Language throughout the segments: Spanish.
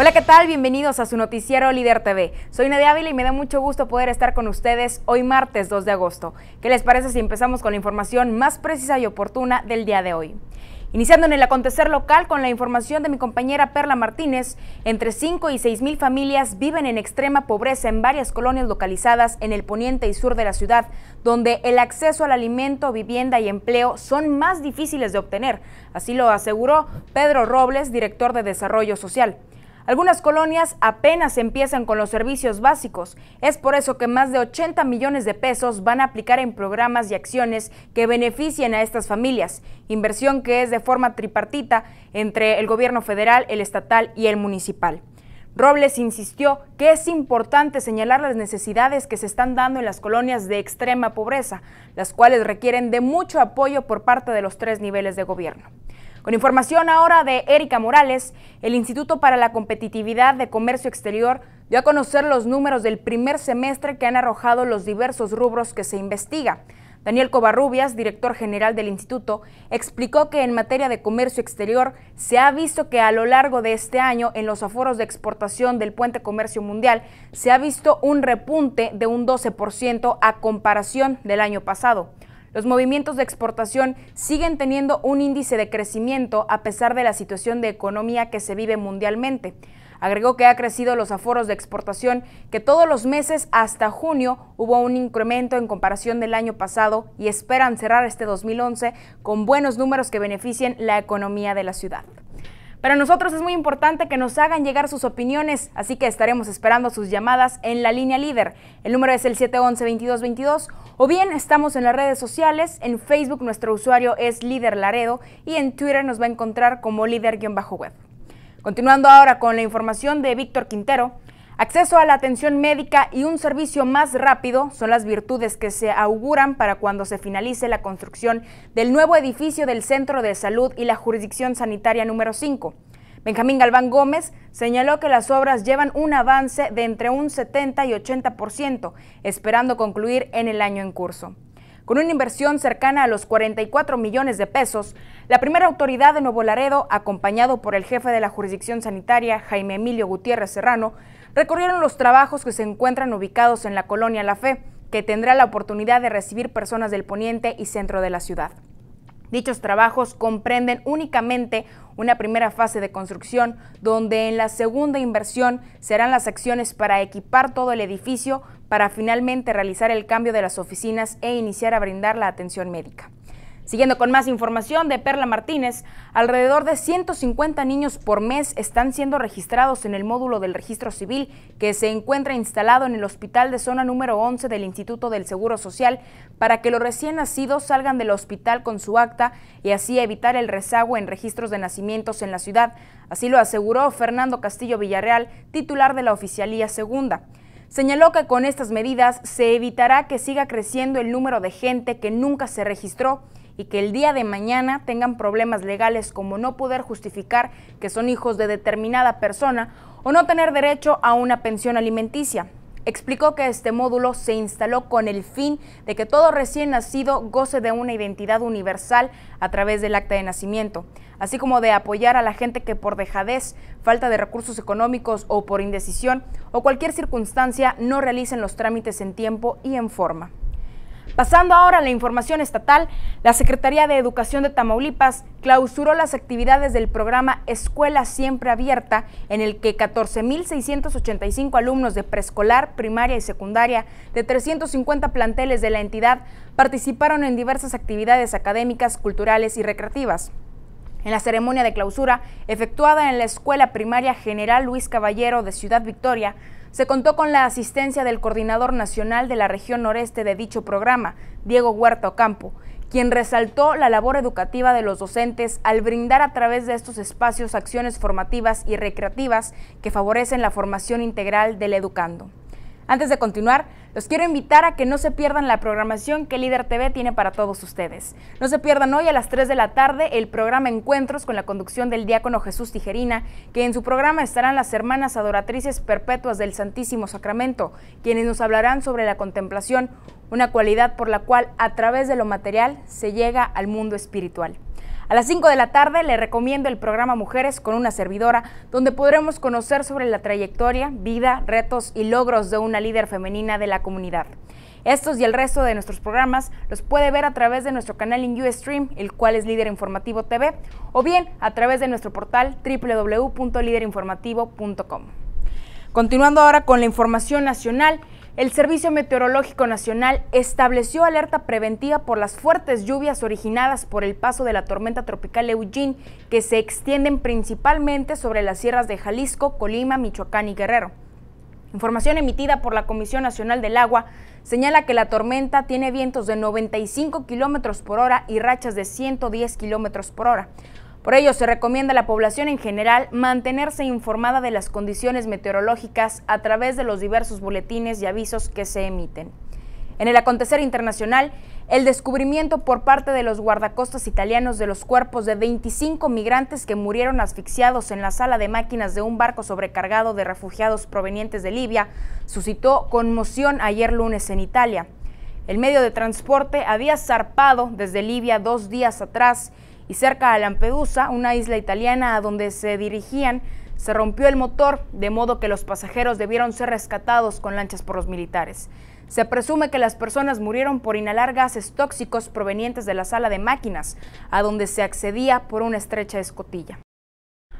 Hola, ¿qué tal? Bienvenidos a su noticiero Líder TV. Soy Nadia Ávila y me da mucho gusto poder estar con ustedes hoy martes 2 de agosto. ¿Qué les parece si empezamos con la información más precisa y oportuna del día de hoy? Iniciando en el acontecer local con la información de mi compañera Perla Martínez, entre 5 y 6 mil familias viven en extrema pobreza en varias colonias localizadas en el poniente y sur de la ciudad, donde el acceso al alimento, vivienda y empleo son más difíciles de obtener. Así lo aseguró Pedro Robles, director de Desarrollo Social. Algunas colonias apenas empiezan con los servicios básicos. Es por eso que más de 80 millones de pesos van a aplicar en programas y acciones que beneficien a estas familias. Inversión que es de forma tripartita entre el gobierno federal, el estatal y el municipal. Robles insistió que es importante señalar las necesidades que se están dando en las colonias de extrema pobreza, las cuales requieren de mucho apoyo por parte de los tres niveles de gobierno. Con información ahora de Erika Morales, el Instituto para la Competitividad de Comercio Exterior dio a conocer los números del primer semestre que han arrojado los diversos rubros que se investiga. Daniel Covarrubias, director general del instituto, explicó que en materia de comercio exterior se ha visto que a lo largo de este año en los aforos de exportación del puente comercio mundial se ha visto un repunte de un 12% a comparación del año pasado. Los movimientos de exportación siguen teniendo un índice de crecimiento a pesar de la situación de economía que se vive mundialmente. Agregó que ha crecido los aforos de exportación, que todos los meses hasta junio hubo un incremento en comparación del año pasado y esperan cerrar este 2011 con buenos números que beneficien la economía de la ciudad. Para nosotros es muy importante que nos hagan llegar sus opiniones, así que estaremos esperando sus llamadas en la línea líder. El número es el 711-2222 o bien estamos en las redes sociales. En Facebook nuestro usuario es Líder Laredo y en Twitter nos va a encontrar como líder-web. Continuando ahora con la información de Víctor Quintero. Acceso a la atención médica y un servicio más rápido son las virtudes que se auguran para cuando se finalice la construcción del nuevo edificio del Centro de Salud y la Jurisdicción Sanitaria número 5. Benjamín Galván Gómez señaló que las obras llevan un avance de entre un 70 y 80%, esperando concluir en el año en curso. Con una inversión cercana a los 44 millones de pesos, la primera autoridad de Nuevo Laredo, acompañado por el jefe de la jurisdicción sanitaria, Jaime Emilio Gutiérrez Serrano, recorrieron los trabajos que se encuentran ubicados en la colonia La Fe, que tendrá la oportunidad de recibir personas del poniente y centro de la ciudad. Dichos trabajos comprenden únicamente una primera fase de construcción, donde en la segunda inversión serán las acciones para equipar todo el edificio para finalmente realizar el cambio de las oficinas e iniciar a brindar la atención médica. Siguiendo con más información de Perla Martínez, alrededor de 150 niños por mes están siendo registrados en el módulo del registro civil que se encuentra instalado en el hospital de zona número 11 del Instituto del Seguro Social para que los recién nacidos salgan del hospital con su acta y así evitar el rezago en registros de nacimientos en la ciudad. Así lo aseguró Fernando Castillo Villarreal, titular de la Oficialía Segunda. Señaló que con estas medidas se evitará que siga creciendo el número de gente que nunca se registró y que el día de mañana tengan problemas legales como no poder justificar que son hijos de determinada persona o no tener derecho a una pensión alimenticia. Explicó que este módulo se instaló con el fin de que todo recién nacido goce de una identidad universal a través del acta de nacimiento, así como de apoyar a la gente que por dejadez, falta de recursos económicos o por indecisión o cualquier circunstancia no realicen los trámites en tiempo y en forma. Pasando ahora a la información estatal, la Secretaría de Educación de Tamaulipas clausuró las actividades del programa Escuela Siempre Abierta, en el que 14.685 alumnos de preescolar, primaria y secundaria de 350 planteles de la entidad participaron en diversas actividades académicas, culturales y recreativas. En la ceremonia de clausura, efectuada en la Escuela Primaria General Luis Caballero de Ciudad Victoria, se contó con la asistencia del coordinador nacional de la región noreste de dicho programa, Diego Huerta Ocampo, quien resaltó la labor educativa de los docentes al brindar a través de estos espacios acciones formativas y recreativas que favorecen la formación integral del educando. Antes de continuar, los quiero invitar a que no se pierdan la programación que Líder TV tiene para todos ustedes. No se pierdan hoy a las 3 de la tarde el programa Encuentros con la conducción del diácono Jesús Tijerina, que en su programa estarán las hermanas adoratrices perpetuas del Santísimo Sacramento, quienes nos hablarán sobre la contemplación, una cualidad por la cual a través de lo material se llega al mundo espiritual. A las 5 de la tarde le recomiendo el programa Mujeres con una servidora, donde podremos conocer sobre la trayectoria, vida, retos y logros de una líder femenina de la comunidad. Estos y el resto de nuestros programas los puede ver a través de nuestro canal en Ustream, el cual es Líder Informativo TV, o bien a través de nuestro portal www.liderinformativo.com. Continuando ahora con la información nacional, el Servicio Meteorológico Nacional estableció alerta preventiva por las fuertes lluvias originadas por el paso de la tormenta tropical Eugene, que se extienden principalmente sobre las sierras de Jalisco, Colima, Michoacán y Guerrero. Información emitida por la Comisión Nacional del Agua señala que la tormenta tiene vientos de 95 kilómetros por hora y rachas de 110 kilómetros por hora. Por ello, se recomienda a la población en general mantenerse informada de las condiciones meteorológicas a través de los diversos boletines y avisos que se emiten. En el acontecer internacional, el descubrimiento por parte de los guardacostas italianos de los cuerpos de 25 migrantes que murieron asfixiados en la sala de máquinas de un barco sobrecargado de refugiados provenientes de Libia suscitó conmoción ayer lunes en Italia. El medio de transporte había zarpado desde Libia dos días atrás y cerca a Lampedusa, una isla italiana a donde se dirigían, se rompió el motor, de modo que los pasajeros debieron ser rescatados con lanchas por los militares. Se presume que las personas murieron por inhalar gases tóxicos provenientes de la sala de máquinas, a donde se accedía por una estrecha escotilla.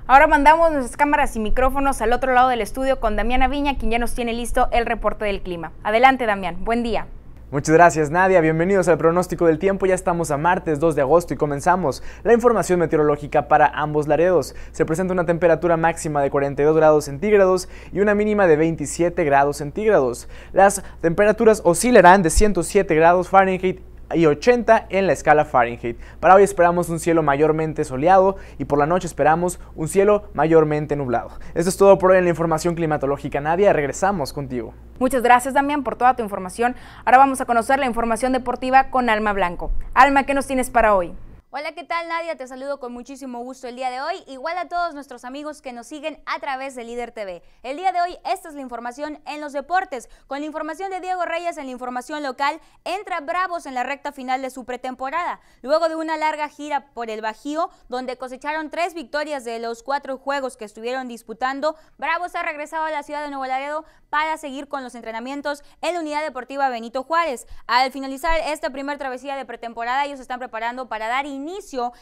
Ahora mandamos nuestras cámaras y micrófonos al otro lado del estudio con Damián Aviña, quien ya nos tiene listo el reporte del clima. Adelante, Damián. Buen día. Muchas gracias Nadia, bienvenidos al pronóstico del tiempo, ya estamos a martes 2 de agosto y comenzamos la información meteorológica para ambos laredos. Se presenta una temperatura máxima de 42 grados centígrados y una mínima de 27 grados centígrados. Las temperaturas oscilarán de 107 grados Fahrenheit y 80 en la escala Fahrenheit. Para hoy esperamos un cielo mayormente soleado y por la noche esperamos un cielo mayormente nublado. Esto es todo por hoy en la información climatológica. Nadia, regresamos contigo. Muchas gracias Damián por toda tu información. Ahora vamos a conocer la información deportiva con Alma Blanco. Alma, ¿qué nos tienes para hoy? Hola, ¿qué tal Nadia? Te saludo con muchísimo gusto el día de hoy, igual a todos nuestros amigos que nos siguen a través de Líder TV. El día de hoy esta es la información en los deportes. Con la información de Diego Reyes en la información local, entra Bravos en la recta final de su pretemporada. Luego de una larga gira por el Bajío, donde cosecharon tres victorias de los cuatro juegos que estuvieron disputando, Bravos ha regresado a la ciudad de Nuevo Laredo para seguir con los entrenamientos en la Unidad Deportiva Benito Juárez. Al finalizar esta primera travesía de pretemporada, ellos se están preparando para dar inicio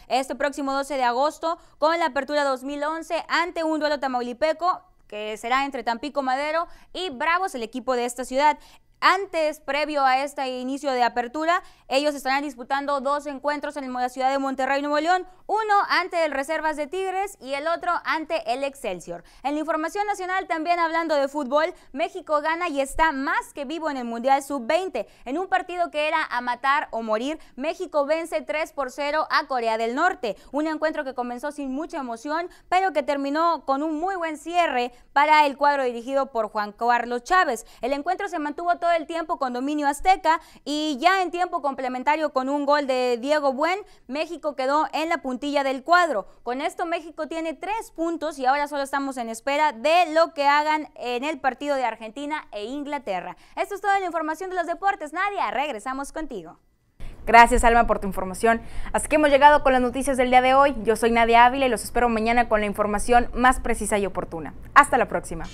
este próximo 12 de agosto con la apertura 2011 ante un duelo tamaulipeco que será entre Tampico Madero y Bravos, el equipo de esta ciudad. Antes, previo a este inicio de apertura, ellos estarán disputando dos encuentros en la ciudad de Monterrey, Nuevo León, uno ante el Reservas de Tigres y el otro ante el Excelsior. En la información nacional, también hablando de fútbol, México gana y está más que vivo en el Mundial Sub-20. En un partido que era a matar o morir, México vence 3 por 0 a Corea del Norte. Un encuentro que comenzó sin mucha emoción, pero que terminó con un muy buen cierre para el cuadro dirigido por Juan Carlos Chávez. El encuentro se mantuvo el tiempo con dominio azteca y ya en tiempo complementario con un gol de Diego Buen, México quedó en la puntilla del cuadro. Con esto México tiene tres puntos y ahora solo estamos en espera de lo que hagan en el partido de Argentina e Inglaterra. Esto es toda la información de los deportes. Nadia, regresamos contigo. Gracias Alma por tu información. Así que hemos llegado con las noticias del día de hoy. Yo soy Nadia Ávila y los espero mañana con la información más precisa y oportuna. Hasta la próxima.